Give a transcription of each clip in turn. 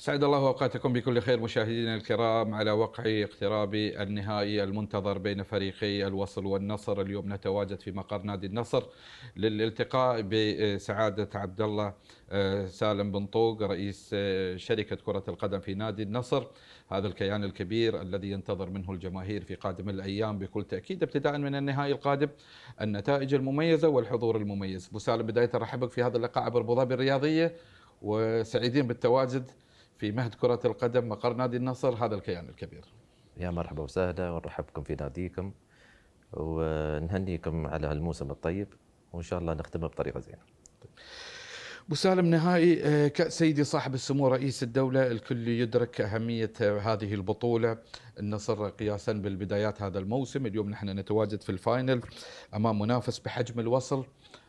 سعد الله أوقاتكم بكل خير مشاهدينا الكرام على وقع اقتراب النهائي المنتظر بين فريقي الوصل والنصر. اليوم نتواجد في مقر نادي النصر للالتقاء بسعادة عبد الله آه، سالم بن طوق رئيس آه، شركة كرة القدم في نادي النصر. هذا الكيان الكبير الذي ينتظر منه الجماهير في قادم الأيام بكل تأكيد ابتداء من النهائي القادم النتائج المميزة والحضور المميز. أبو سالم بداية أرحب بك في هذا اللقاء عبر أبو ظبي الرياضية وسعيدين بالتواجد. في مهد كرة القدم مقر نادي النصر هذا الكيان الكبير يا مرحبا وسهلا ونرحب بكم في ناديكم ونهنيكم على الموسم الطيب وإن شاء الله نختمه بطريقة زينة. ابو سالم نهائي آه، كأس سيدي صاحب السمو رئيس الدولة الكل يدرك أهمية هذه البطولة. النصر قياسا بالبدايات هذا الموسم. اليوم نحن نتواجد في الفاينل أمام منافس بحجم الوصل.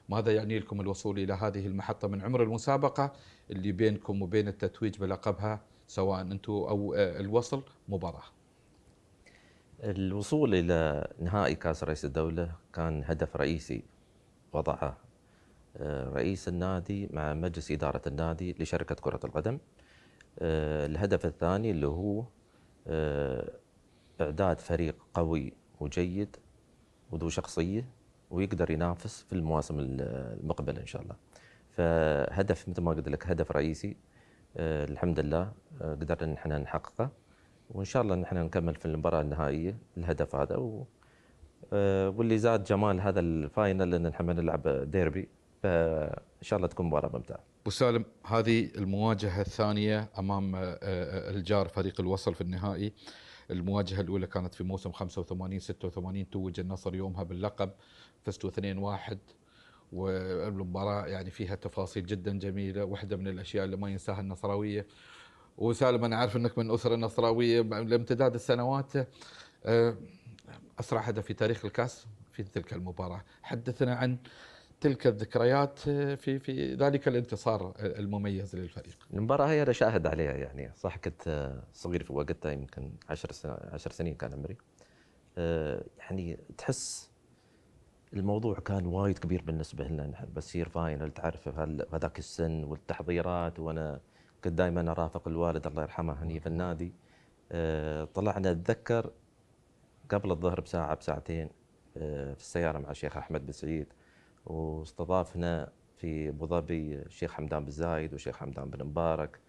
ماذا يعني لكم الوصول إلى هذه المحطة من عمر المسابقة؟ اللي بينكم وبين التتويج بلقبها سواء أنتم أو آه، الوصل مباراة. الوصول إلى نهائي كأس رئيس الدولة كان هدف رئيسي وضعه آه، رئيس النادي مع مجلس إدارة النادي لشركة كرة القدم. آه، الهدف الثاني اللي هو إعداد فريق قوي وجيد وذو شخصية ويقدر ينافس في المواسم المقبلة إن شاء الله. فهدف مثل ما قلت لك هدف رئيسي آه، الحمد لله آه، قدرنا إن إحنا نحققه وإن شاء الله إن إحنا نكمل في المباراة النهائية الهدف هذا. و آه، واللي زاد جمال هذا الفاينل إن إحنا نلعب ديربي. فإن شاء الله تكون مباراة ممتعة. أبو سالم هذه المواجهة الثانية أمام الجار فريق الوصل في النهائي. المواجهة الأولى كانت في موسم 85 86 توج النصر يومها باللقب فزتوا 2-1 والمباراة يعني فيها تفاصيل جدا جميلة واحدة من الأشياء اللي ما ينساها النصراوية. وسالم أنا عارف أنك من أسرة نصراوية لامتداد السنوات آه، أسرع هدف في تاريخ الكأس في تلك المباراة. حدثنا عن تلك الذكريات في في ذلك الانتصار المميز للفريق. المباراة هي أنا شاهد عليها يعني صح كنت صغير في وقتها يمكن 10 10 سنين كان عمري. آه، يعني تحس الموضوع كان وايد كبير بالنسبة لنا نحن بصير فاينل تعرف هذاك السن والتحضيرات وأنا كنت دائما أرافق الوالد الله يرحمه هني في النادي آه، طلعنا أتذكر قبل الظهر بساعة بساعتين آه، في السيارة مع الشيخ أحمد بن سعيد واستضافنا في أبو ظبي الشيخ حمدان بن زايد والشيخ حمدان بن مبارك.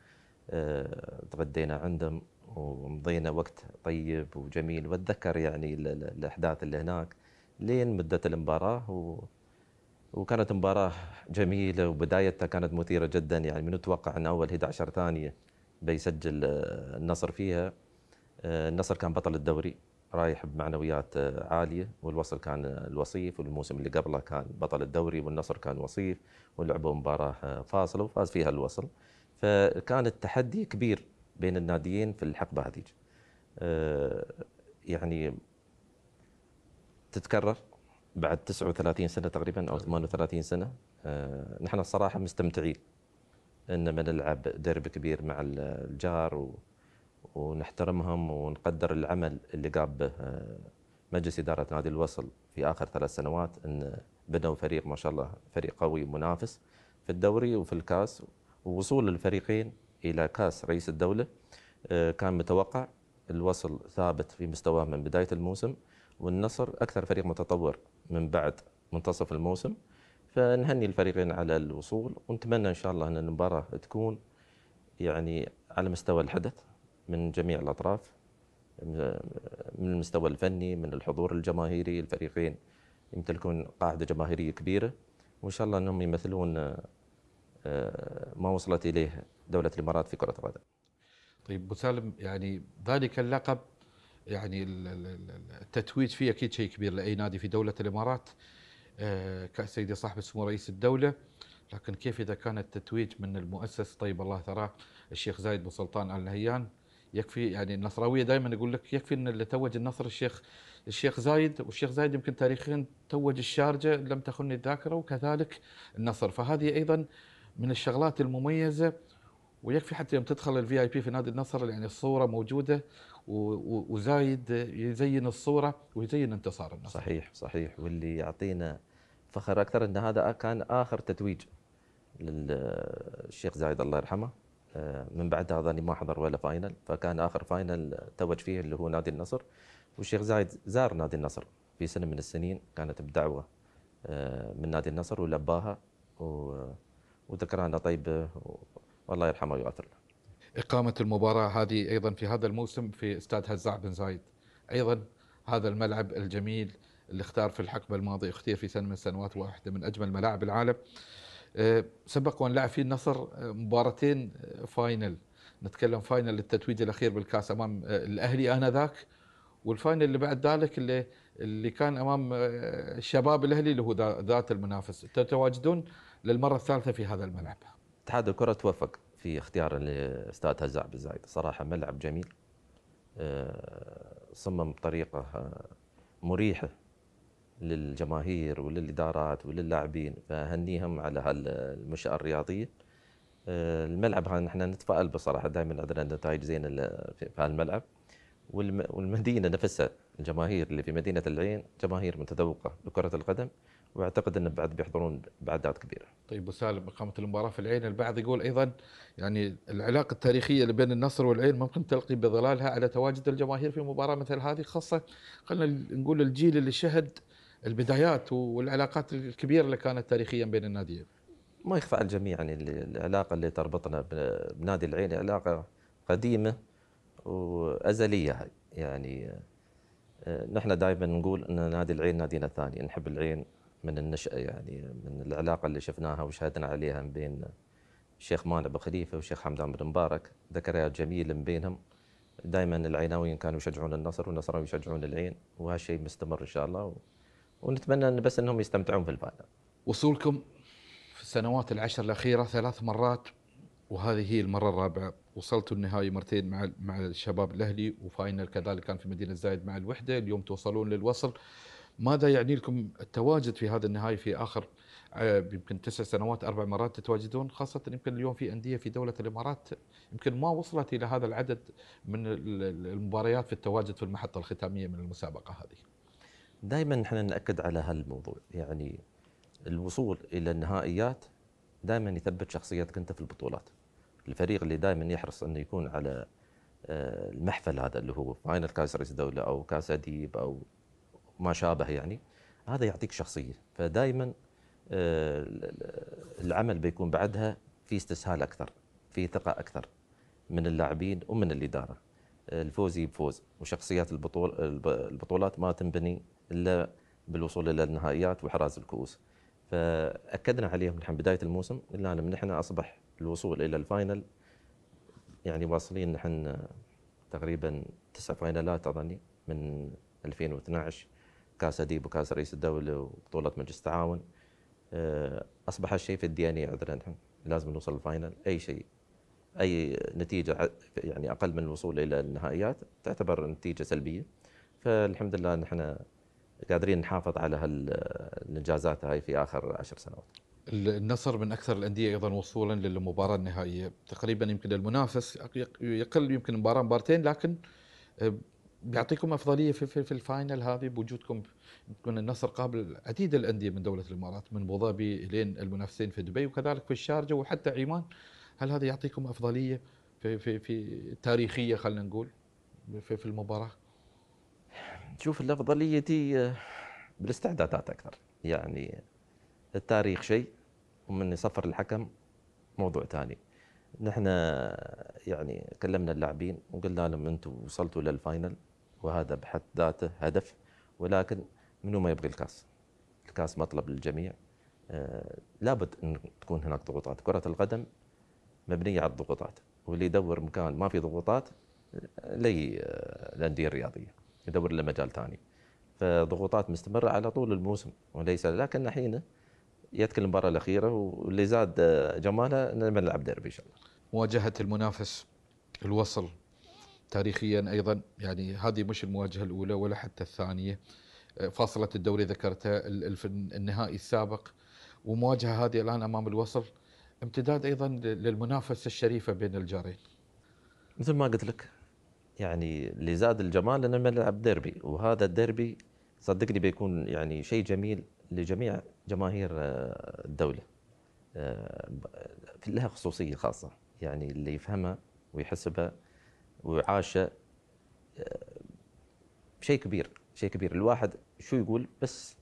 آه، تغدينا عندهم ومضينا وقت طيب وجميل. وأتذكر يعني الأحداث اللي هناك لين مدة المباراة و... وكانت مباراة جميلة وبدايتها كانت مثيرة جدا. يعني من نتوقع أن أول 11 ثانية بيسجل آه، النصر فيها. آه، النصر كان بطل الدوري. رايح بمعنويات آه، عالية والوصل كان الوصيف والموسم اللي قبله كان بطل الدوري والنصر كان وصيف ولعبوا مباراة فاصلة وفاز فيها الوصل. فكان التحدي كبير بين الناديين في الحقبة هذه يعني تتكرر بعد 39 سنة تقريبا أو 38 سنة. آه، نحن الصراحة مستمتعين إن نلعب ديربي كبير مع الجار و ونحترمهم ونقدر العمل اللي قام به آه، مجلس إدارة نادي الوصل في آخر ثلاث سنوات إن بنوا فريق ما شاء الله فريق قوي منافس في الدوري وفي الكاس ووصول الفريقين إلى كاس رئيس الدولة آه، كان متوقع. الوصل ثابت في مستواه من بداية الموسم والنصر أكثر فريق متطور من بعد منتصف الموسم. فنهني الفريقين على الوصول ونتمنى إن شاء الله إن المباراة تكون يعني على مستوى الحدث. من جميع الأطراف من المستوى الفني من الحضور الجماهيري الفريقين. يمتلكون قاعدة جماهيرية كبيرة. وإن شاء الله إنهم يمثلون آه، ما وصلت إليه دولة الإمارات في كرة القدم. طيب أبو سالم يعني ذلك اللقب يعني التتويج فيه أكيد شيء كبير لأي نادي في دولة الإمارات. آه، كسيدي صاحب السمو رئيس الدولة. لكن كيف إذا كان التتويج من المؤسس؟ طيب الله ثراه الشيخ زايد بن سلطان آل نهيان. يكفي يعني النصراوية دائما يقول لك يكفي إن اللي توج النصر الشيخ الشيخ زايد والشيخ زايد يمكن تاريخيا توج الشارجة لم تخني الذاكرة وكذلك النصر. فهذه أيضا من الشغلات المميزة ويكفي حتى يوم تدخل ال VIP في نادي النصر يعني الصورة موجودة وزايد يزين الصورة ويزين انتصار النصر. صحيح صحيح. واللي يعطينا فخر أكثر إن هذا كان آخر تتويج للشيخ زايد الله يرحمه. من بعدها ظني ما حضر ولا final فكان آخر final توج فيه اللي هو نادي النصر. والشيخ زايد زار نادي النصر في سنة من السنين كانت بدعوة آه، من نادي النصر ولباها. وذكرانا طيبة والله يرحمه ويغفر له. إقامة المباراة هذه أيضا في هذا الموسم في استاد هزاع بن زايد. أيضا هذا الملعب الجميل اللي اختار في الحقبة الماضية اختير في سنة من السنوات واحدة من أجمل ملاعب العالم. آه، سبق وأن لعب فيه النصر آه، مباراتين آه، final. نتكلم final التتويج الأخير بالكأس أمام آه، الأهلي آنذاك. وال final اللي بعد ذلك اللي اللي كان أمام آه، الشباب الأهلي اللي هو ذا- ذات المنافس. تتواجدون للمرة الثالثة في هذا الملعب. اتحاد الكرة توفق في اختيار لاستاد هزاع بن زايد صراحة ملعب جميل آه، صمم بطريقة آه، مريحة. للجماهير وللإدارات وللاعبين فهنيهم على هالمنشأة الرياضية آه، الملعب هذا نحن نتفائل بصراحة دائما عندنا نتائج زينة ل- في هالملعب والم- والمدينة نفسها الجماهير اللي في مدينة العين جماهير متذوقة بكرة القدم وأعتقد إن بعد بيحضرون باعداد كبيرة. طيب ابو سالم إقامة المباراة في العين البعض يقول أيضا يعني العلاقة التاريخية اللي بين النصر والعين ممكن تلقي بظلالها على تواجد الجماهير في مباراة مثل هذه خاصة خلينا نقول الجيل اللي شهد البدايات والعلاقات الكبيرة اللي كانت تاريخيا بين الناديين. ما يخفى على الجميع يعني ال- العلاقة اللي تربطنا بنادي العين علاقة قديمة وأزلية. يعني آه، نحن دائما نقول إن نادي العين نادينا الثاني نحب العين من النشأة يعني من العلاقة اللي شفناها وشهدنا عليها من بين الشيخ مانع بن خليفة والشيخ حمدان بن مبارك ذكريات جميلة من بينهم دائما العيناويين كانوا يشجعون النصر والنصراويين يشجعون العين وهالشيء مستمر إن شاء الله. ونتمنى إن بس إنهم يستمتعون في ال final وصولكم في السنوات العشر الأخيرة ثلاث مرات وهذه هي المرة الرابعة. وصلتوا النهائي مرتين مع مع الشباب الأهلي و final كذلك كان في مدينة زايد مع الوحدة. اليوم توصلون للوصل. ماذا يعني لكم التواجد في هذا النهائي في آخر آه، يمكن تسع سنوات أربع مرات تتواجدون؟ خاصة يمكن اليوم في أندية في دولة الإمارات يمكن ما وصلت إلى هذا العدد من ال- ال- المباريات في التواجد في المحطة الختامية من المسابقة هذه. دائما نحن نأكد على هالموضوع. يعني الوصول إلى النهائيات دائما يثبت شخصيتك أنت في البطولات. الفريق اللي دائما يحرص أنه يكون على آه، المحفل هذا اللي هو فاينل كاس رئيس الدولة أو كأس أديب أو ما شابه يعني هذا يعطيك شخصية. فدائما آه، العمل بيكون بعدها في استسهال أكثر في ثقة أكثر من اللاعبين ومن الإدارة. الفوز يجيب فوز وشخصيات البطول الب- البطولات ما تنبني إلا بالوصول إلى النهائيات وحراز الكؤوس. فأكدنا عليهم نحن بداية الموسم قلنا لهم نحن أصبح الوصول إلى الفاينل. يعني واصلين نحن تقريبا تسع فاينلات أظني من 2012 كأس أديب وكأس رئيس الدولة وبطولة مجلس التعاون. أصبح الشيء في ال DNA عندنا نحن لازم نوصل ال final. أي شيء أي نتيجة يعني أقل من الوصول إلى النهائيات تعتبر نتيجة سلبية. فالحمد لله نحن قادرين نحافظ على هالانجازات هاي في آخر عشر سنوات. النصر من أكثر الأندية أيضا وصولا للمباراة النهائية. تقريبا يمكن المنافس يق- يقل يمكن مباراة مبارتين لكن آه، بيعطيكم أفضلية في, في, في الفاينل هذه بوجودكم. يمكن النصر قابل عديد الأندية من دولة الإمارات من أبو ظبي لين المنافسين في دبي وكذلك في الشارجة وحتى عمان. هل هذا يعطيكم أفضلية في في في تاريخيه خلينا نقول في, في المباراة؟ نشوف الأفضلية دي آه، بالاستعدادات أكثر. يعني التاريخ شيء ومن يصفر الحكم موضوع ثاني. نحن يعني كلمنا اللاعبين وقلنا لهم أنتم وصلتوا للفاينل وهذا بحد ذاته هدف ولكن منو ما يبغي الكاس؟ الكاس مطلب للجميع. آه، لابد إن تكون هناك ضغوطات. كرة القدم مبنية على الضغوطات واللي يدور مكان ما في ضغوطات لي الانديه الرياضيه يدور له مجال ثاني. فضغوطات مستمرة على طول الموسم وليس لكن حين ياتي المباراة الأخيرة واللي زاد آه، جماله ان نلعب ديربي إن شاء الله. مواجهة المنافس الوصل تاريخيا أيضا يعني هذه مش المواجهة الأولى ولا حتى الثانية. فاصلة الدوري ذكرتها النهائي السابق ومواجهة هذه الآن أمام الوصل. امتداد أيضا للمنافسة الشريفة بين الجارين. مثل ما قلت لك يعني اللي زاد الجمال ان نلعب ديربي وهذا الديربي صدقني بيكون يعني شيء جميل لجميع جماهير آه، الدولة آه، لها خصوصية خاصة يعني اللي يفهمها ويحسبها وعاشه آه، شيء كبير شيء كبير. الواحد شو يقول؟ بس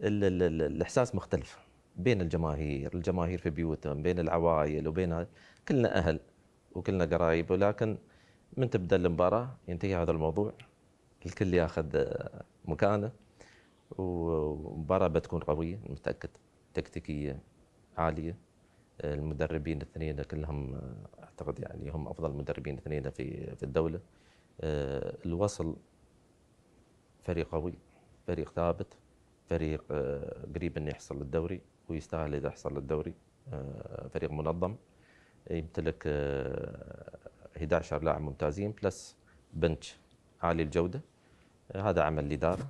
ال ال ال الإحساس مختلف. بين الجماهير الجماهير في بيوتهم بين العوائل وبين كلنا أهل وكلنا قرايب. ولكن من تبدأ المباراة ينتهي هذا الموضوع. الكل ياخذ مكانه ومباراة بتكون قوية متأكد تكتيكية عالية. المدربين الاثنين كلهم أعتقد يعني هم أفضل مدربين اثنين في في الدولة. آه، الوصل فريق قوي فريق ثابت فريق آه، قريب إنه يحصل للدوري. ويستاهل إذا حصل للدوري. فريق منظم يمتلك 11 لاعب ممتازين بلس بنش عالي الجودة. هذا عمل الاداره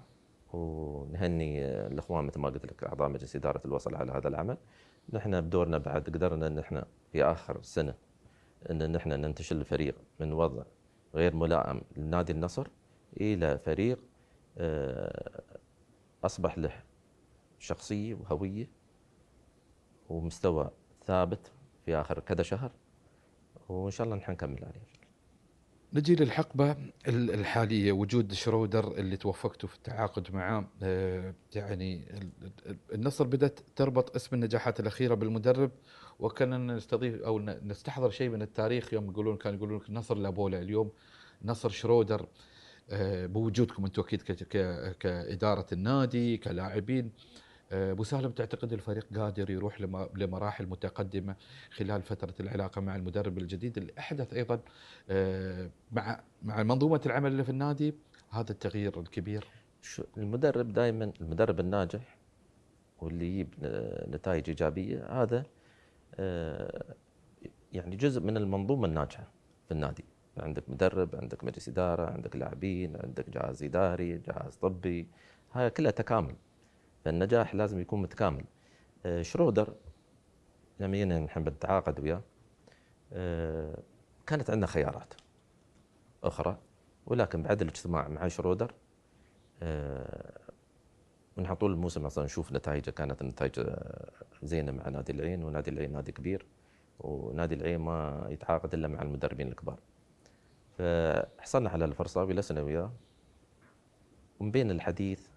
ونهني الأخوان مثل ما قلت لك أعضاء مجلس إدارة الوصل على هذا العمل. نحن بدورنا بعد قدرنا إن إحنا في آخر السنة إن نحن ننتشل الفريق من وضع غير ملائم لنادي النصر إلى فريق آه، أصبح له شخصية وهوية ومستوى ثابت في آخر كذا شهر وإن شاء الله نحن نكمل عليه. نجي للحقبة الحالية وجود شرودر اللي توفقتوا في التعاقد معه آه، يعني النصر بدأت تربط اسم النجاحات الأخيرة بالمدرب وكنا نستضيف أو نستحضر شيء من التاريخ. يوم يقولون كانوا يقولون النصر لابولا اليوم نصر شرودر آه، بوجودكم أنتم أكيد كإدارة النادي كلاعبين. أبو سالم تعتقد الفريق قادر يروح لمراحل متقدمة خلال فترة العلاقة مع المدرب الجديد اللي أحدث أيضا آه، مع مع منظومة العمل اللي في النادي هذا التغيير الكبير؟ المدرب دائما المدرب الناجح واللي يجيب نتائج إيجابية هذا آه، يعني جزء من المنظومة الناجحة في النادي. عندك مدرب عندك مجلس إدارة عندك لاعبين عندك جهاز إداري جهاز طبي هاي كلها تكامل. فالنجاح لازم يكون متكامل آه، شرودر لما جينا نحن نتعاقد وياه آه، كانت عندنا خيارات أخرى ولكن بعد الاجتماع مع شرودر آه، ونحن طول الموسم أصلا نشوف نتائجه كانت النتائج زينة مع نادي العين ونادي العين نادي كبير ونادي العين ما يتعاقد إلا مع المدربين الكبار. فحصلنا على الفرصة وجلسنا وياه ومن بين الحديث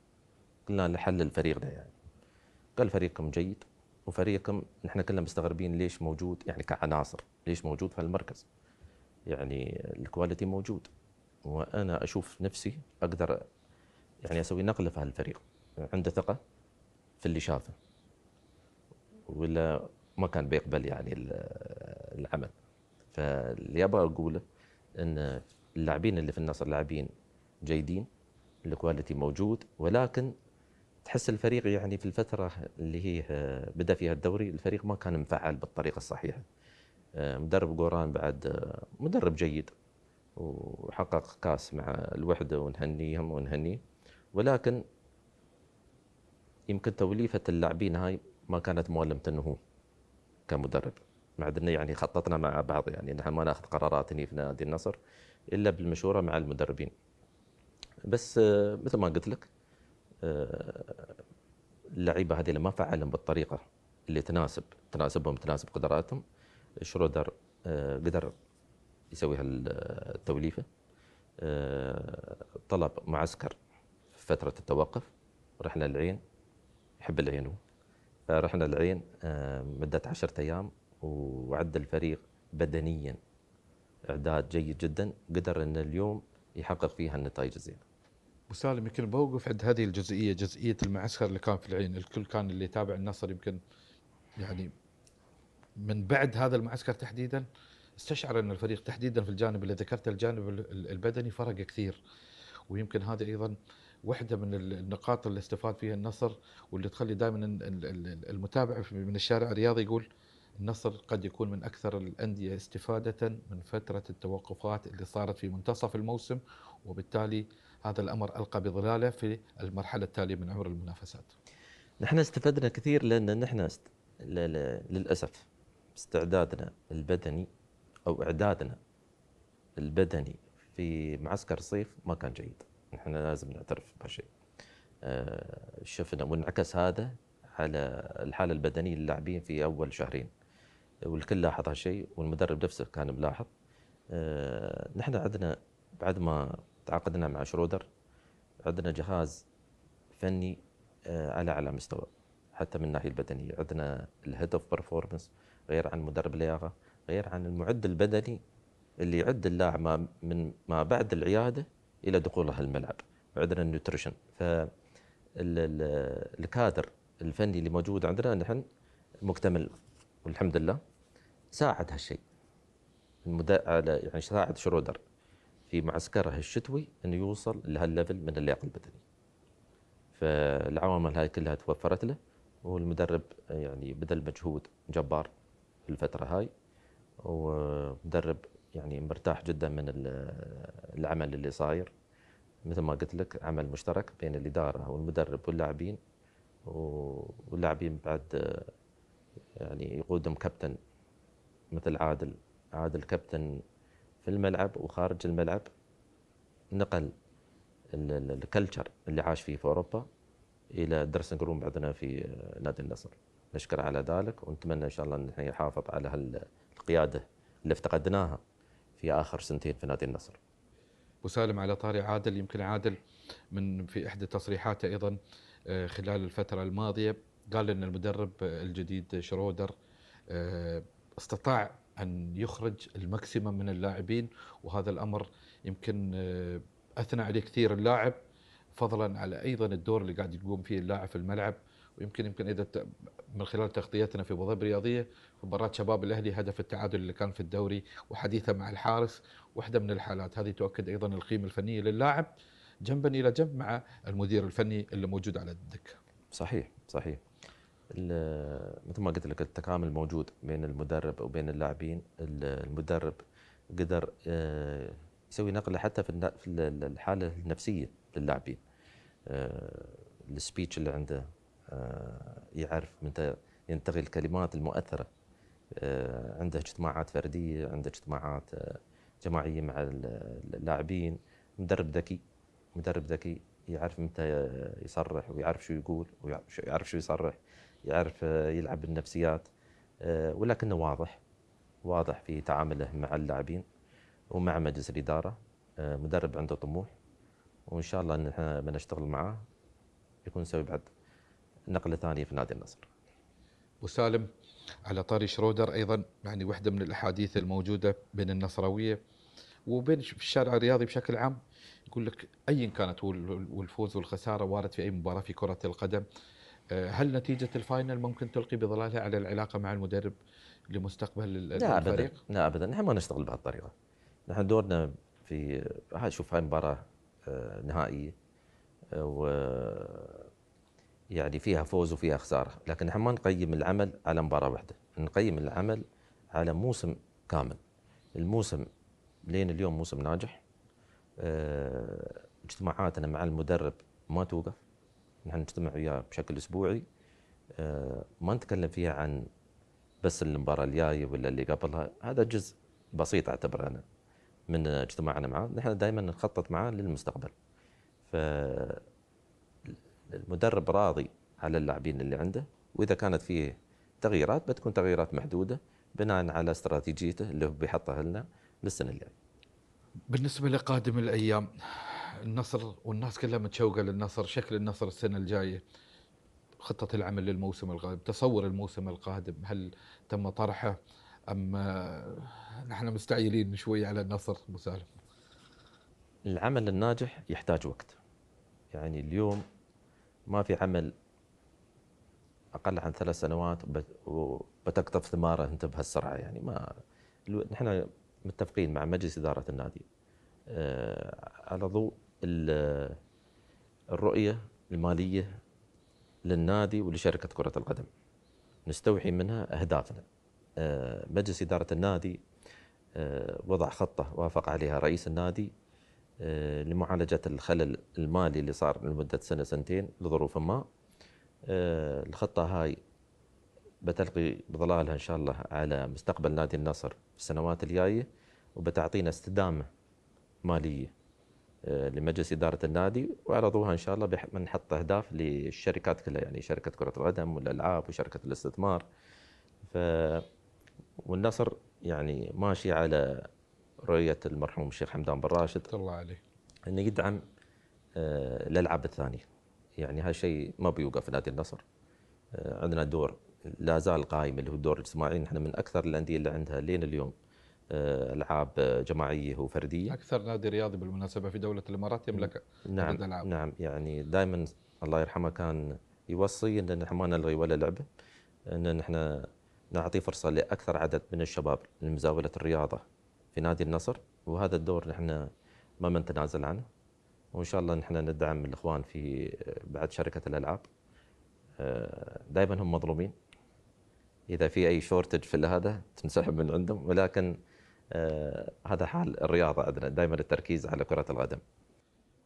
قلنا لحل الفريق ده يعني. قال فريقكم جيد وفريقكم نحن كلنا مستغربين ليش موجود يعني كعناصر ليش موجود في المركز. يعني الكواليتي موجود وأنا أشوف نفسي أقدر يعني أسوي نقله في هالفريق. عنده ثقة في اللي شافه ولا ما كان بيقبل يعني العمل. فاللي أبغى أقوله إن اللاعبين اللي في النصر لاعبين جيدين الكواليتي موجود ولكن تحس الفريق يعني في الفترة اللي هي آه، بدأ فيها الدوري الفريق ما كان مفعل بالطريقة الصحيحة. آه، مدرب قوران بعد آه، مدرب جيد وحقق كاس مع الوحدة ونهنيهم ونهنيه. ولكن يمكن توليفة اللاعبين هاي ما كانت مؤلمة هو كمدرب. مع إنه يعني خططنا مع بعض يعني نحن ما نأخذ قرارات هني في نادي النصر إلا بالمشورة مع المدربين. بس مثل ما قلت لك اللعيبة هذه اللي ما فعلهم بالطريقة اللي تناسب تناسبهم تناسب قدراتهم. شرودر آه، قدر يسوي هالتوليفه آه، طلب معسكر في فترة التوقف. رحنا العين يحب العين هو. فرحنا العين آه، مدة عشرة أيام وعد الفريق بدنيا إعداد جيد جدا. قدر أن اليوم يحقق فيها النتائج الزينة. وسالم يمكن بوقف عند هذه الجزئية جزئية المعسكر اللي كان في العين. الكل كان اللي يتابع النصر يمكن يعني من بعد هذا المعسكر تحديدا استشعر أن الفريق تحديدا في الجانب اللي ذكرته الجانب البدني فرق كثير. ويمكن هذه أيضا واحدة من النقاط اللي استفاد فيها النصر واللي تخلي دائما المتابع من الشارع الرياضي يقول النصر قد يكون من أكثر الأندية استفادة من فترة التوقفات اللي صارت في منتصف الموسم وبالتالي هذا الأمر ألقى بظلاله في المرحلة التالية من عمر المنافسات. نحن استفدنا كثير لأن نحن است... للأسف استعدادنا البدني أو إعدادنا البدني في معسكر الصيف ما كان جيد، نحن لازم نعترف بهالشيء. شفنا وانعكس هذا على الحالة البدنية للاعبين في أول شهرين. والكل لاحظ هالشيء والمدرب نفسه كان ملاحظ آه، نحن عندنا بعد ما تعاقدنا مع شرودر عندنا جهاز فني آه، على أعلى مستوى حتى من الناحية البدنية. عندنا ال head of performance غير عن مدرب اللياقه غير عن المعد البدني اللي يعد اللاعب ما من ما بعد العيادة إلى دخوله الملعب وعندنا ال nutrition ف الكادر الفني اللي موجود عندنا نحن مكتمل والحمد لله ساعد هالشيء. على يعني ساعد شرودر. في معسكره الشتوي انه يوصل لهالليفل من اللياقه البدني. فالعوامل هاي كلها توفرت له والمدرب يعني بذل مجهود جبار في الفترة هاي ومدرب يعني مرتاح جدا من العمل اللي صاير مثل ما قلت لك عمل مشترك بين الإدارة والمدرب واللاعبين واللاعبين بعد يعني يقودهم كابتن مثل عادل عادل كابتن في الملعب وخارج الملعب نقل ال culture اللي عاش فيه في أوروبا إلى ال dressing room عندنا في نادي النصر نشكر على ذلك ونتمنى إن شاء الله إن إحنا نحافظ على القيادة اللي افتقدناها في آخر سنتين في نادي النصر. وسالم على طاري عادل يمكن عادل من في إحدى تصريحاته أيضا آه، خلال الفترة الماضية قال إن المدرب الجديد شرودر آه، استطاع أن يخرج الماكسيمم من اللاعبين وهذا الأمر يمكن آه، أثنى عليه كثير اللاعب فضلا على أيضا الدور اللي قاعد يقوم فيه اللاعب في الملعب ويمكن يمكن إذا من خلال تغطيتنا في ابو ظبي الرياضيه في مباراة شباب الأهلي هدف التعادل اللي كان في الدوري وحديثه مع الحارس واحدة من الحالات هذه تؤكد أيضا القيمة الفنية للاعب جنبا إلى جنب مع المدير الفني اللي موجود على الدكة. صحيح صحيح. مثل ما قلت لك التكامل موجود بين المدرب وبين اللاعبين. المدرب قدر آه، يسوي نقلة حتى في الحالة النفسية للاعبين. آه، السبيتش اللي عنده آه، يعرف متى ينتقي الكلمات المؤثرة. عنده اجتماعات فردية عنده اجتماعات جماعية مع اللاعبين. مدرب ذكي مدرب ذكي يعرف متى يصرح ويعرف شو يقول ويعرف شو يصرح. يعرف يلعب بالنفسيات آه، ولكنه واضح واضح في تعامله مع اللاعبين ومع مجلس الإدارة آه، مدرب عنده طموح وإن شاء الله أن إحنا بنشتغل معاه يكون نسوي بعد نقلة ثانية في نادي النصر. وسالم على طاري شرودر أيضا يعني واحدة من الأحاديث الموجودة بين النصراوية وبين الشارع الرياضي بشكل عام يقول لك ايا كانت والفوز والخسارة وارد في أي مباراة في كرة القدم آه، هل نتيجة ال final ممكن تلقي بظلالها على العلاقة مع المدرب لمستقبل لا الفريق؟ أبدا لا أبدا. نحن ما نشتغل بهالطريقة. نحن دورنا في هاي شوف هاي مباراة آه، نهائية آه، و يعني فيها فوز وفيها خسارة. لكن نحن ما نقيم العمل على مباراة واحدة. نقيم العمل على موسم كامل. الموسم لين اليوم موسم ناجح. اجتماعاتنا مع المدرب ما توقف. نحن نجتمع وياه بشكل أسبوعي. آه، ما نتكلم فيها عن بس المباراة الجاية ولا اللي قبلها. هذا جزء بسيط اعتبر أنا من اجتماعنا معه نحن دائما نخطط معاه للمستقبل. ف المدرب راضي على اللاعبين اللي عنده وإذا كانت فيه تغييرات بتكون تغييرات محدودة بناء على استراتيجيته اللي هو بيحطها لنا للسنة الجاية. بالنسبة لقادم الأيام النصر والناس كلها متشوقة للنصر شكل النصر السنة الجاية. خطة العمل للموسم القادم تصور الموسم القادم هل تم طرحه أم نحن مستعجلين شوي على النصر أبو سالم؟ العمل الناجح يحتاج وقت. يعني اليوم ما في عمل أقل عن ثلاث سنوات وبتقطف ثماره انت بهالسرعة. يعني ما نحن متفقين مع مجلس إدارة النادي. آه، على ضوء الرؤية المالية للنادي ولشركة كرة القدم. نستوحي منها أهدافنا. آه، مجلس إدارة النادي آه، وضع خطة وافق عليها رئيس النادي آه، لمعالجة الخلل المالي اللي صار لمدة سنة سنتين لظروف ما. الخطة هاي بتلقي بظلالها إن شاء الله على مستقبل نادي النصر في السنوات الجاية وبتعطينا استدامة مالية. لمجلس إدارة النادي وعرضوها إن شاء الله بنحط أهداف للشركات كلها يعني شركة كرة القدم والألعاب وشركة الاستثمار. ف والنصر يعني ماشي على رؤية المرحوم الشيخ حمدان بن راشد. الله عليه. إنه يدعم آه، الألعاب الثانية. يعني هالشيء ما بيوقف نادي النصر. آه، عندنا دور لا زال قائم اللي هو الدور الاجتماعي نحن من أكثر الأندية اللي عندها لين اليوم آه، ألعاب جماعية وفردية. أكثر نادي رياضي بالمناسبة في دولة الإمارات يملك نعم عدد ألعاب. نعم يعني دائما الله يرحمه كان يوصي إن نحن ما نلغي ولا لعبة إن نحن نعطي فرصة لأكثر عدد من الشباب لمزاولة الرياضة في نادي النصر. وهذا الدور نحن ما نتنازل عنه. وإن شاء الله نحن ندعم الإخوان في بعد شركة الألعاب. دائما هم مظلومين. إذا في أي شورتج في هذا تنسحب من عندهم. ولكن آه، هذا حال الرياضة عندنا دائما التركيز على كرة القدم.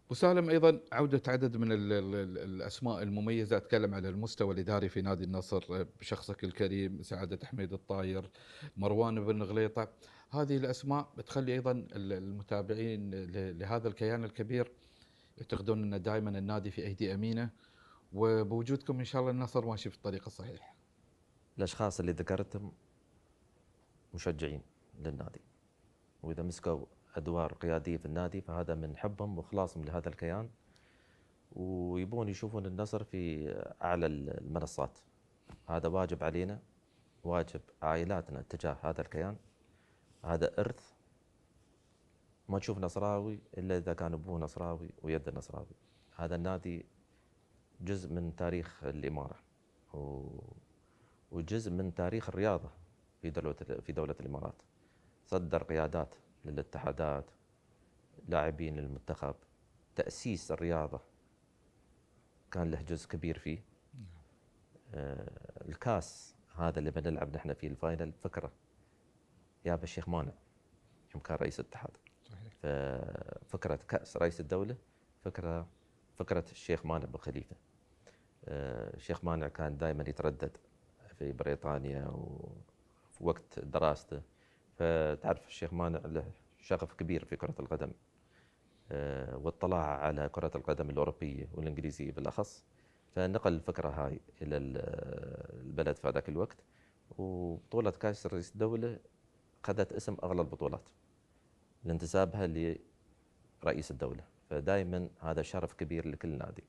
وسالم أيضا عودة عدد من ال ال ال الأسماء المميزة. أتكلم على المستوى الإداري في نادي النصر آه، بشخصك الكريم سعادة حميد الطاير مروان بن غليطة. هذه الأسماء بتخلي أيضا المتابعين لهذا الكيان الكبير يعتقدون أن دائما النادي في أيدي أمينة. وبوجودكم إن شاء الله النصر ماشي في الطريق الصحيح. الأشخاص اللي ذكرتهم مشجعين للنادي. وإذا مسكوا أدوار قيادية في النادي فهذا من حبهم واخلاصهم لهذا الكيان. ويبون يشوفون النصر في أعلى المنصات. هذا واجب علينا واجب عائلاتنا تجاه هذا الكيان. هذا إرث. ما تشوف نصراوي إلا إذا كان أبوه نصراوي ويده نصراوي هذا النادي جزء من تاريخ الإمارة. وجزء من تاريخ الرياضة في دوله في دولة الإمارات. صدر قيادات للاتحادات لاعبين للمنتخب. تأسيس الرياضة كان له جزء كبير فيه. آه الكاس هذا اللي بنلعب نحن فيه الفاينل فكرة. يا الشيخ مانع يوم كان رئيس الاتحاد. صحيح. كأس رئيس الدولة فكرة فكرة الشيخ مانع بن خليفه آه، الشيخ مانع كان دائما يتردد في بريطانيا وفي وقت دراسته. فتعرف الشيخ مانع له شغف كبير في كرة القدم آه، واطلع على كرة القدم الأوروبية والإنجليزية بالأخص. فنقل الفكرة هاي إلى البلد في ذاك الوقت. وبطولة كأس رئيس الدولة أخذت اسم أغلى البطولات لانتسابها لرئيس الدولة. فدائما هذا شرف كبير لكل نادي.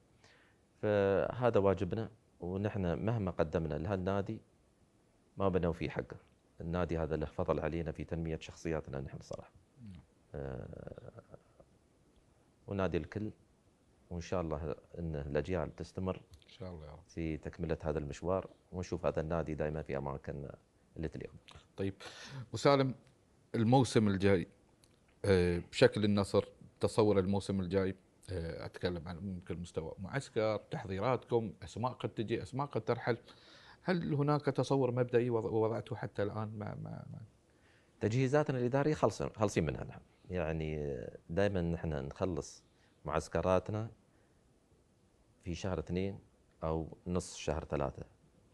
فهذا واجبنا ونحن مهما قدمنا لهالنادي ما بنوفي حقه. النادي هذا له فضل علينا في تنمية شخصياتنا نحن صراحة. آه ونادي الكل وإن شاء الله أن الأجيال تستمر إن شاء الله يا رب. في تكملة هذا المشوار ونشوف هذا النادي دائما في أماكن اللي تليق طيب وسالم الموسم الجاي آه، بشكل النصر تصور الموسم الجاي آه، أتكلم عن ممكن مستوى معسكر تحضيراتكم أسماء قد تجي أسماء قد ترحل هل هناك تصور مبدئي وضعته حتى الآن؟ ما ما, ما. تجهيزاتنا الاداريه خلصين خلصين منها نحن يعني دائما نحن نخلص معسكراتنا في شهر اثنين أو نص شهر ثلاثة.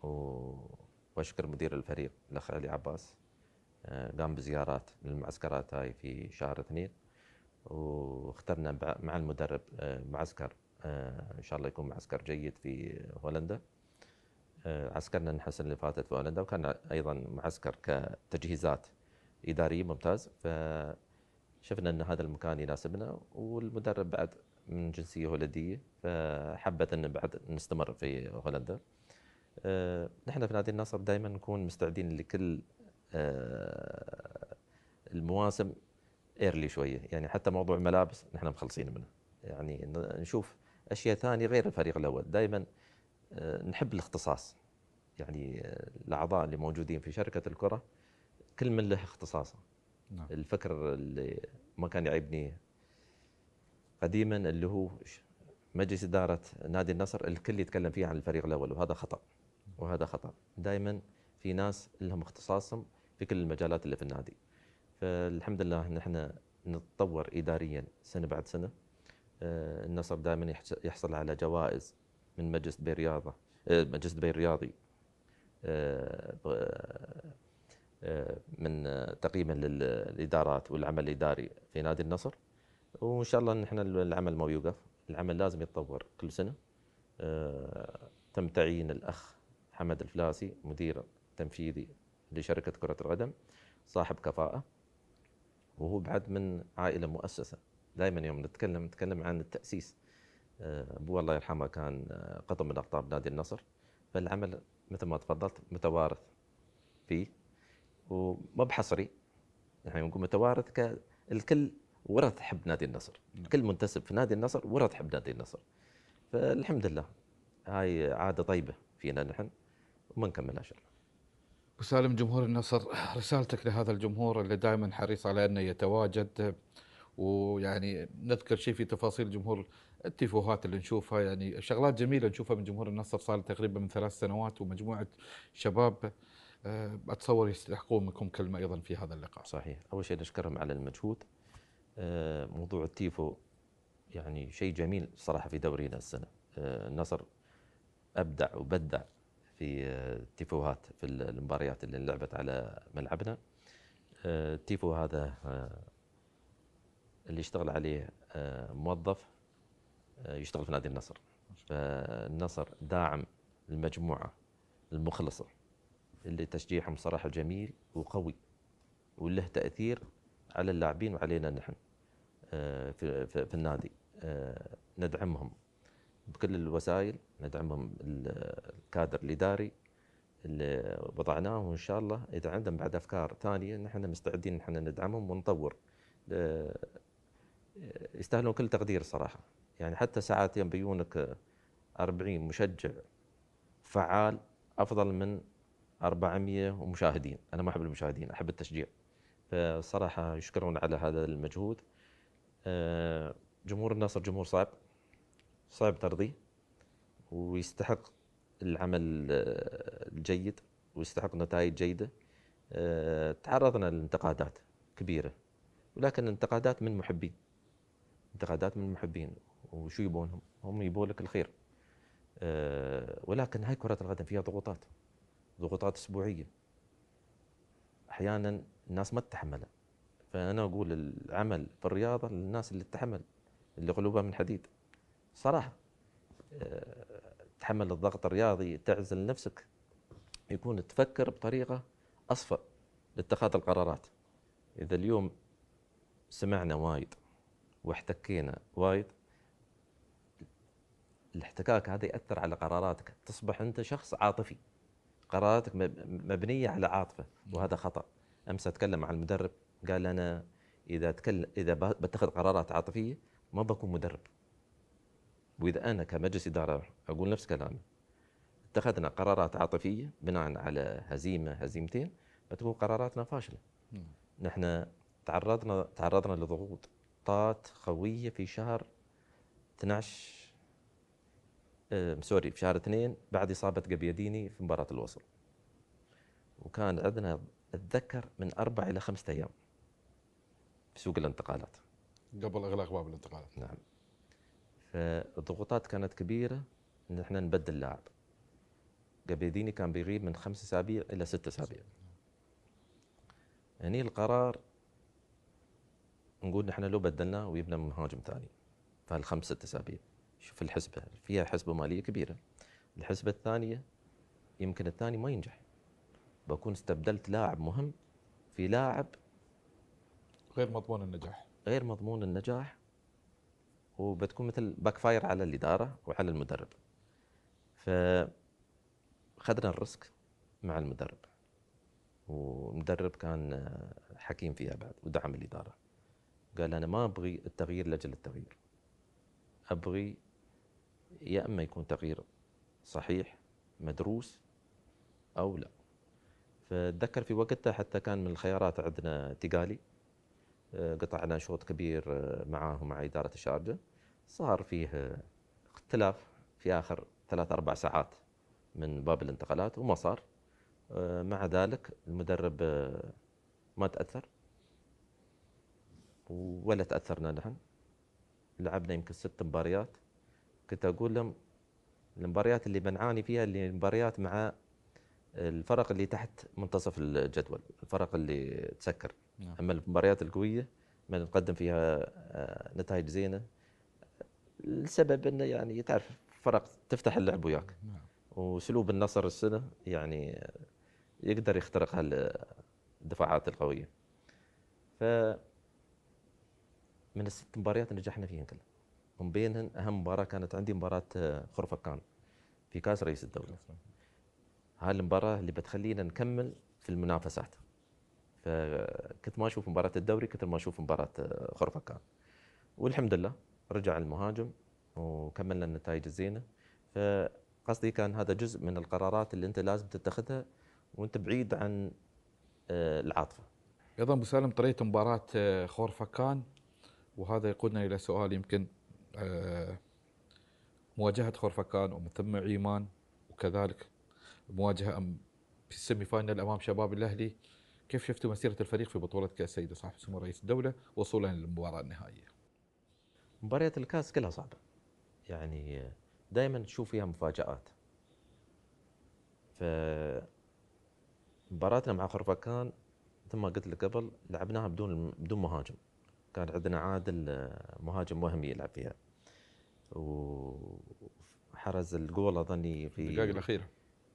وأشكر مدير الفريق الأخ علي عباس آه، قام بزيارات للمعسكرات هاي في شهر اثنين. واخترنا مع المدرب آه، معسكر آه، إن شاء الله يكون معسكر جيد في هولندا. عسكرنا نحن السنة اللي فاتت في هولندا وكان أيضا معسكر كتجهيزات اداريه ممتاز. فشفنا إن هذا المكان يناسبنا والمدرب بعد من جنسية هولندية فحبت إن بعد نستمر في هولندا. نحن في نادي النصر دائما نكون مستعدين لكل آه، المواسم ايرلي شوية. يعني حتى موضوع الملابس نحن مخلصين منه. يعني نشوف أشياء ثانية غير الفريق الأول. دائما آه، نحب الاختصاص. يعني آه، الأعضاء اللي موجودين في شركة الكرة كل من له اختصاصه نعم. الفكر اللي ما كان يعيبني قديما اللي هو مجلس إدارة نادي النصر الكل يتكلم فيه عن الفريق الأول وهذا خطأ. وهذا خطأ. دائما في ناس لهم اختصاصهم في كل المجالات اللي في النادي. فالحمد لله نحن نتطور اداريا سنة بعد سنة. آه، النصر دائما يحصل على جوائز من مجلس دبي الرياضه آه، مجلس دبي الرياضي آه، من تقييما للإدارات والعمل الإداري في نادي النصر. وإن شاء الله نحن العمل ما بيوقف العمل لازم يتطور كل سنة. تم تعيين الأخ حمد الفلاسي مدير تنفيذي لشركة كرة القدم صاحب كفاءة. وهو بعد من عائلة مؤسسة. دائما يوم نتكلم نتكلم عن التأسيس. آه، أبوه الله يرحمه كان آه، قطب من أقطاب نادي النصر. فالعمل مثل ما تفضلت متوارث فيه وما بحصري. يعني نقول متوارث ك الكل ورث حب نادي النصر. كل منتسب في نادي النصر ورث حب نادي النصر. فالحمد لله هاي عادة طيبة فينا نحن وما نكملها إن شاء الله. سالم جمهور النصر رسالتك لهذا الجمهور اللي دائما حريص على أنه يتواجد ويعني نذكر شيء في تفاصيل جمهور التيفوهات اللي نشوفها يعني شغلات جميلة نشوفها من جمهور النصر صار تقريبا من ثلاث سنوات ومجموعة شباب آه، أتصور يستحقون منكم كلمه أيضا في هذا اللقاء. صحيح. أول شيء نشكرهم على المجهود. آه، موضوع التيفو يعني شيء جميل صراحة في دورينا السنة. آه، النصر أبدع وبدع في التيفوهات في المباريات اللي لعبت على ملعبنا. التيفو هذا اللي يشتغل عليه موظف يشتغل في نادي النصر. فالنصر داعم المجموعة المخلصة اللي تشجيعهم صراحة جميل وقوي وله تأثير على اللاعبين وعلينا نحن آه، في, في, النادي. آه، ندعمهم بكل الوسائل ندعمهم الكادر الإداري اللي وضعناه وإن شاء الله إذا عندهم بعد أفكار ثانية نحن مستعدين نحن ندعمهم ونطور. آه، يستاهلون كل تقدير صراحة. يعني حتى ساعات يوم بيونك 40 مشجع فعال أفضل من 400 ومشاهدين. أنا ما أحب المشاهدين أحب التشجيع. فصراحة يشكرون على هذا المجهود. آه، جمهور النصر جمهور صعب صعب ترضيه ويستحق العمل آه، الجيد ويستحق نتائج جيدة. آه، تعرضنا لانتقادات كبيرة ولكن الانتقادات من محبين انتقادات من المحبين وشو يبونهم هم يبون لك الخير. ولكن هاي كرة القدم فيها ضغوطات ضغوطات أسبوعية. أحيانا الناس ما تتحملها فأنا أقول العمل في الرياضة للناس اللي تتحمل اللي قلوبها من حديد. صراحة آه، تحمل الضغط الرياضي تعزل نفسك. يكون تفكر بطريقة أصفى لاتخاذ القرارات. إذا اليوم سمعنا وايد واحتكينا وايد الاحتكاك هذا يأثر على قراراتك. تصبح أنت شخص عاطفي. قراراتك مبنية على عاطفة وهذا خطأ. أمس أتكلم مع المدرب قال أنا إذا أتكلم إذا بتخذ قرارات عاطفية ما بكون مدرب. وإذا أنا كمجلس إدارة أقول نفس كلامي. اتخذنا قرارات عاطفية بناء على هزيمة هزيمتين بتكون قراراتنا فاشلة. نحن تعرضنا تعرضنا لضغوطات قوية في شهر 12 آه، سوري في شهر اثنين بعد إصابة قبيديني في مباراة الوصل وكان عندنا أتذكر من أربع إلى خمسة أيام في سوق الانتقالات. قبل إغلاق باب الانتقالات. نعم. فالضغوطات كانت كبيرة إن إحنا نبدل لاعب. قبيديني كان بيغيب من خمس أسابيع إلى ست أسابيع. هني القرار نقول نحن لو بدلناه ويبنى مهاجم ثاني فهالخمس ست أسابيع. شوف الحسبة فيها حسبة مالية كبيرة. الحسبة الثانية يمكن الثاني ما ينجح. بكون استبدلت لاعب مهم في لاعب غير مضمون النجاح. غير مضمون النجاح وبتكون مثل backfire على الإدارة وعلى المدرب. فخذنا ال risk مع المدرب والمدرب كان حكيم فيها بعد ودعم الإدارة. قال أنا ما أبغي التغيير لأجل التغيير. أبغي يا إما يكون تغيير صحيح مدروس أو لا. فأتذكر في وقتها حتى كان من الخيارات عندنا تيغالي آه، قطعنا شوط كبير آه، معاه ومع إدارة الشارجة. صار فيه اختلاف في آخر ثلاث أربع ساعات من باب الانتقالات وما صار. آه، مع ذلك المدرب ما تأثر. ولا تأثرنا نحن. لعبنا يمكن ست مباريات. كنت أقول لهم المباريات اللي بنعاني فيها اللي مباريات مع الفرق اللي تحت منتصف الجدول الفرق اللي تسكر. نعم. أما المباريات القوية ما نقدم فيها آه، نتائج زينة. السبب إنه يعني تعرف فرق تفتح اللعب وياك. نعم. وسلوب النصر السنة يعني يقدر يخترق هالدفاعات القوية. ف من الست مباريات نجحنا فيهن كلها. من بينهن أهم مباراة كانت عندي مباراة آه، خرفكان في كأس رئيس الدولة. هاي المباراة اللي بتخلينا نكمل في المنافسات. فكنت ما أشوف مباراة الدوري كنت ما أشوف مباراة آه، خرفكان والحمد لله رجع المهاجم وكملنا النتائج الزينة. فقصدي كان هذا جزء من القرارات اللي أنت لازم تتخذها وأنت بعيد عن آه، العاطفة. أيضا أبو سالم طريقة مباراة خورفكان وهذا يقودنا إلى سؤال يمكن آه، مواجهة خورفكان ومن ثم عجمان وكذلك مواجهة في ال semi final أمام شباب الأهلي. كيف شفتوا مسيرة الفريق في بطولة كأس سيد صاحب سمو رئيس الدولة؟ وصولا للمباراة النهائية؟ مباريات الكاس كلها صعبة. يعني دائما تشوف فيها مفاجآت. ف مباراتنا مع خرفكان مثل ما قلت لك قبل لعبناها بدون بدون مهاجم. كان عندنا عادل آه، مهاجم وهمي يلعب فيها. وحرز الجول اظني في الدقائق الأخيرة.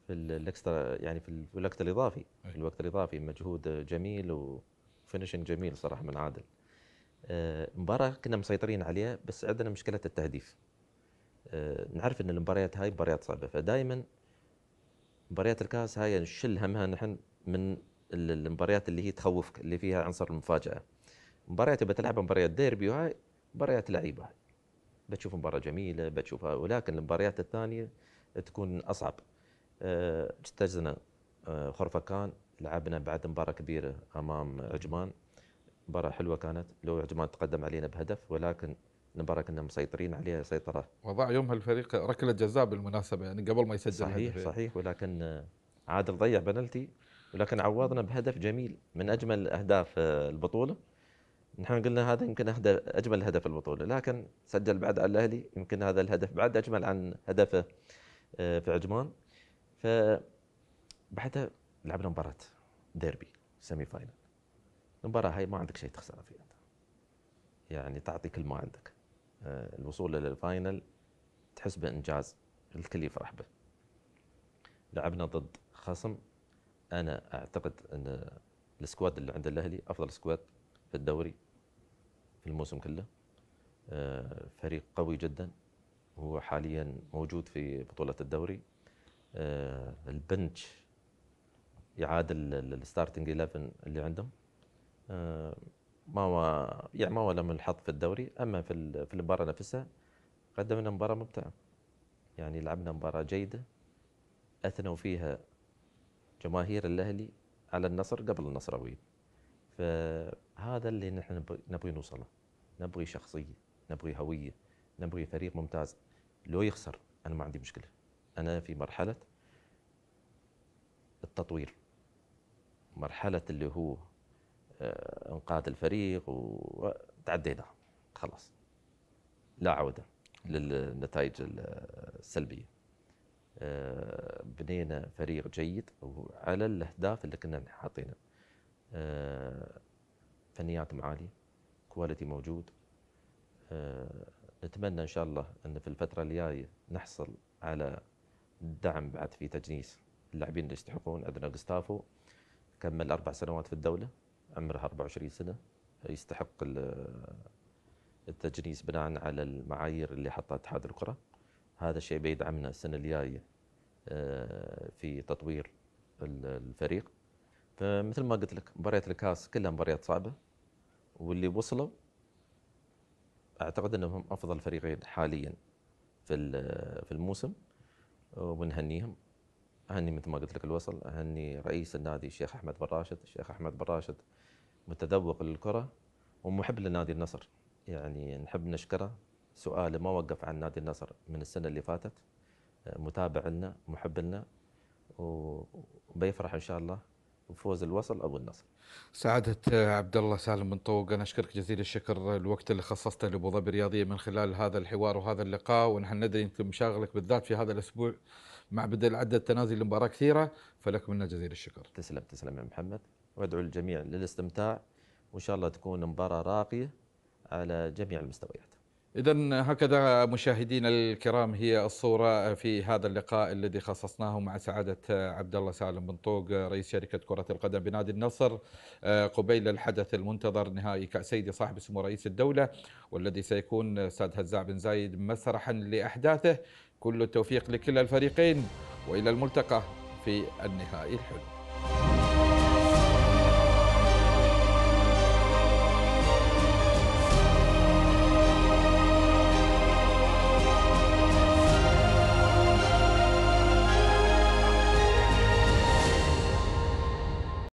في الإكسترا يعني في الوقت الإضافي. في الوقت الإضافي مجهود جميل وفينشنج جميل صراحة من عادل. آه، مباراة كنا مسيطرين عليها بس عندنا مشكلة التهديف. آه، نعرف إن المباريات هاي مباريات صعبة فدائما مباريات الكاس هاي نشل همها نحن من ال- المباريات اللي هي تخوفك اللي فيها عنصر المفاجأة. مباريات تبى تلعب مباريات ديربي وهاي مباريات لعيبة. بتشوف مباراة جميلة بتشوفها ولكن المباريات الثانية تكون أصعب. آه، اجتزنا آه، خرفكان لعبنا بعد مباراة كبيرة أمام عجمان. مباراة حلوة كانت. لو عجمان تقدم علينا بهدف ولكن المباراة كنا مسيطرين عليها سيطرة. وضع يومها الفريق ركلة جزاء بالمناسبة يعني قبل ما يسجل صحيح هدف. صحيح ولكن آه، عادل ضيع بنالتي ولكن عوضنا بهدف جميل. من أجمل أهداف آه، البطولة. نحن قلنا هذا يمكن أهدف أجمل هدف البطولة لكن سجل بعد على الأهلي يمكن هذا الهدف بعد أجمل عن هدفه آه، في عجمان. ف بعدها لعبنا مباراه ديربي semi final المباراة هاي ما عندك شيء تخسره فيها يعني تعطي كل ما عندك. آه، الوصول إلى ال final تحس بإنجاز الكل يفرح به. لعبنا ضد خصم. أنا أعتقد إن ال squad اللي عند الأهلي أفضل squad في الدوري. في الموسم كله. آه، فريق قوي جدا. هو حاليا موجود في بطولة الدوري. البنش يعادل ال- الستارتنج 11 اللي عندهم. آه، ما هو يعني ما هو لهم الحظ في الدوري. أما في في المباراة نفسها قدمنا مباراة ممتعة. يعني لعبنا مباراة جيدة. أثنوا فيها جماهير الأهلي على النصر قبل النصراويين. فهذا اللي نحن نبغي- نوصله. نبغي شخصية نبغي هوية نبغي فريق ممتاز. لو يخسر أنا ما عندي مشكلة. أنا في مرحلة التطوير. مرحلة اللي هو آه، إنقاذ الفريق وتعديناها خلاص. لا عودة للنتائج السلبية. آه، بنينا فريق جيد على الأهداف اللي كنا حاطينها. آه، فنياتهم عاليه كواليتي موجود. آه، نتمنى إن شاء الله إن في الفترة الجاية نحصل على دعم بعد في تجنيس اللاعبين اللي يستحقون. عندنا جوستافو كمل أربع سنوات في الدولة عمره 24 سنة. يستحق ال- التجنيس بناء على المعايير اللي حطها اتحاد الكرة. هذا الشيء بيدعمنا السنة الجاية آه، في تطوير ال- الفريق. فمثل ما قلت لك مباريات الكاس كلها مباريات صعبة واللي وصلوا أعتقد إنهم أفضل فريقين حاليا في في الموسم ونهنيهم أهني مثل ما قلت لك الوصل أهني رئيس النادي الشيخ أحمد بن راشد الشيخ أحمد بن راشد متذوق للكرة ومحب لنادي النصر. يعني نحب نشكره. سؤاله ما وقف عن نادي النصر من السنة اللي فاتت. متابع لنا محب لنا وبيفرح إن شاء الله. بفوز الوصل أو النصر. سعادة آه، عبد الله سالم بن طوق. أنا أشكرك جزيل الشكر الوقت اللي خصصته لأبو ظبي الرياضية من خلال هذا الحوار وهذا اللقاء ونحن ندري أنت مشاغلك بالذات في هذا الأسبوع مع بدء العدد التنازلي لمباراة كثيرة فلك منا جزيل الشكر. تسلم تسلم يا محمد. وادعو الجميع للاستمتاع وإن شاء الله تكون مباراة راقية على جميع المستويات. إذا هكذا مشاهدينا الكرام هي الصورة في هذا اللقاء الذي خصصناه مع سعادة عبد الله سالم بن طوق رئيس شركة كرة القدم بنادي النصر قبيل الحدث المنتظر نهائي كأس سيدي صاحب سمو رئيس الدولة والذي سيكون أستاذ هزاع بن زايد مسرحا لأحداثه. كل التوفيق لكلا الفريقين وإلى الملتقى في النهائي الحلو.